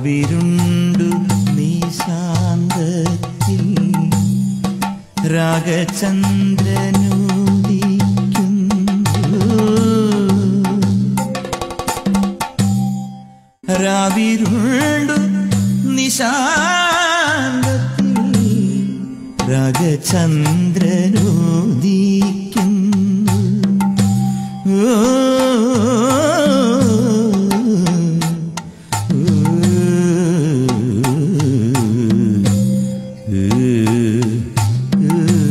കവിരുണ്ടു നീ ശാന്തത്തിൽ. രാഗചന്ദ്രനുദിക്കുന്നു. രാവിരുണ്ടു നിശാന്തത്തിൽ രാഗചന്ദ്രനു good.